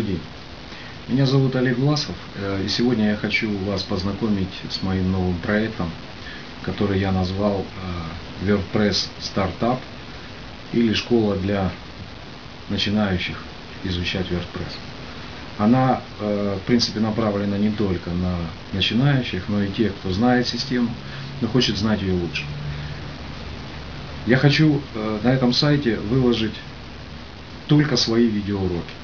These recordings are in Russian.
Добрый день. Меня зовут Олег Власов, э, и сегодня я хочу вас познакомить с моим новым проектом, который я назвал э, WordPress Startup или школа для начинающих изучать WordPress. Она, э, в принципе, направлена не только на начинающих, но и тех, кто знает систему, но хочет знать ее лучше. Я хочу на этом сайте выложить только свои видеоуроки.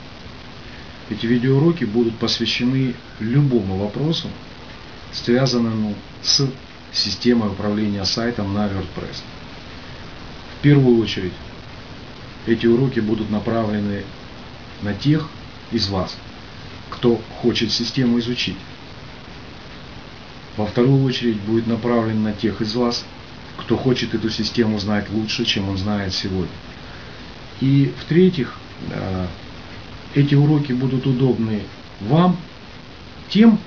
Эти видеоуроки будут посвящены любому вопросу, связанному с системой управления сайтом на WordPress. В первую очередь, эти уроки будут направлены на тех из вас, кто хочет систему изучить. Во вторую очередь будет направлен на тех из вас, кто хочет эту систему знать лучше, чем он знает сегодня. И в-третьих, э, эти уроки будут удобны вам тем,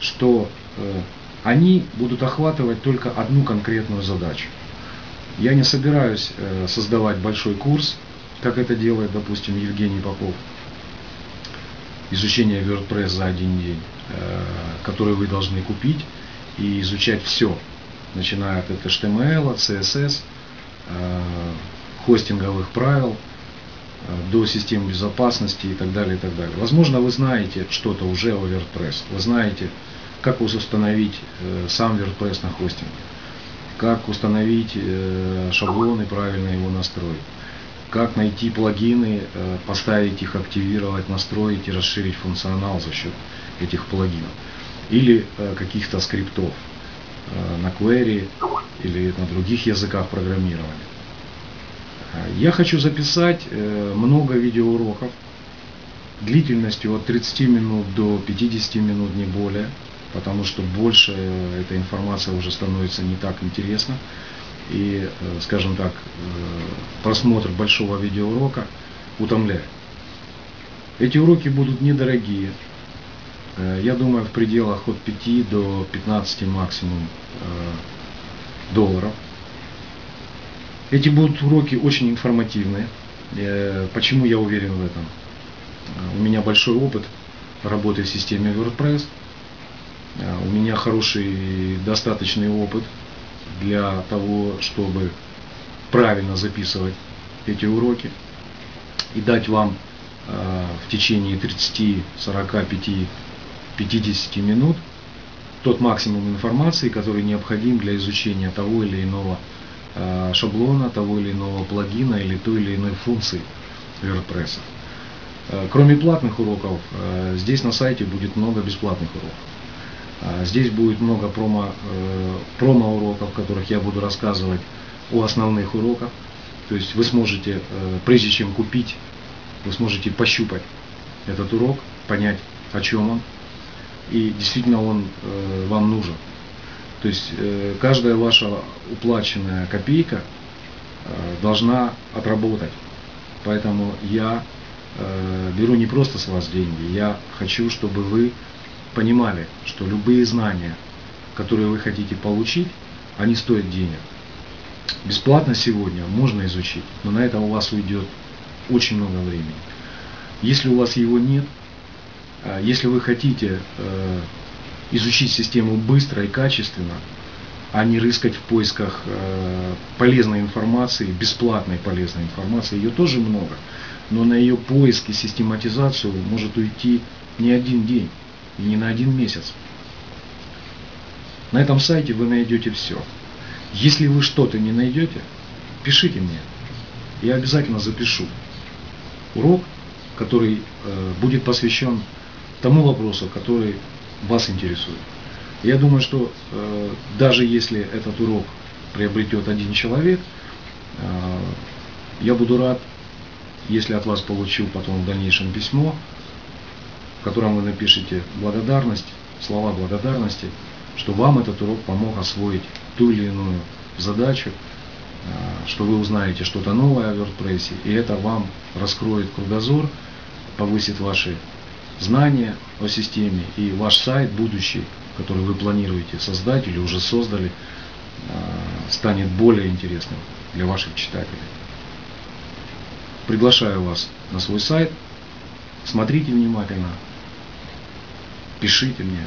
что э, они будут охватывать только одну конкретную задачу. Я не собираюсь э, создавать большой курс, как это делает, допустим, Евгений Попов, изучение WordPress за один день, который вы должны купить и изучать все, начиная от HTML, CSS, хостинговых правил – Э, до систем безопасности и так далее, и так далее. Возможно, вы знаете что-то уже о WordPress. Вы знаете, как установить э, сам WordPress на хостинге, как установить э, шаблоны, правильно его настроить, как найти плагины, поставить их, активировать, настроить и расширить функционал за счет этих плагинов. Или каких-то скриптов на query или на других языках программирования. Я хочу записать э, много видеоуроков длительностью от 30 минут до 50 минут, не более, потому что больше эта информация уже становится не так интересна. И, э, скажем так, э, просмотр большого видеоурока утомляет. Эти уроки будут недорогие. Я думаю, в пределах от 5 до 15 максимум долларов. Эти будут уроки очень информативные. Э, почему я уверен в этом? Э, у меня большой опыт работы в системе WordPress. Э, у меня хороший, достаточный опыт для того, чтобы правильно записывать эти уроки и дать вам в течение 30, 45, 50 минут тот максимум информации, который необходим для изучения того или иного шаблона того или иного плагина или той или иной функции WordPress. Э, кроме платных уроков, э, здесь на сайте будет много бесплатных уроков. Здесь будет много промо, промо уроков, в которых я буду рассказывать о основных уроках. То есть вы сможете, прежде чем купить, вы сможете пощупать этот урок, понять, о чем он. И действительно он вам нужен. То есть э, каждая ваша уплаченная копейка э, должна отработать. Поэтому я э, беру не просто с вас деньги, я хочу, чтобы вы понимали, что любые знания, которые вы хотите получить, они стоят денег. Бесплатно сегодня можно изучить, но на это у вас уйдет очень много времени. Если у вас его нет, если вы хотите изучить систему быстро и качественно, а не рыскать в поисках э, полезной информации, бесплатной полезной информации. Ее тоже много, но на ее поиск и систематизацию может уйти не один день и не на один месяц. На этом сайте вы найдете все. Если вы что-то не найдете, пишите мне. Я обязательно запишу урок, который э, будет посвящен тому вопросу, который вас интересует. Я думаю, что э, даже если этот урок приобретет один человек, э, я буду рад, если от вас получу потом в дальнейшем письмо, в котором вы напишите благодарность, слова благодарности, что вам этот урок помог освоить ту или иную задачу, э, что вы узнаете что-то новое о WordPress, и это вам раскроет кругозор, повысит ваши знания о системе и ваш сайт будущий, который вы планируете создать или уже создали, а, станет более интересным для ваших читателей. Приглашаю вас на свой сайт. Смотрите внимательно. Пишите мне.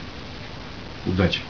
Удачи!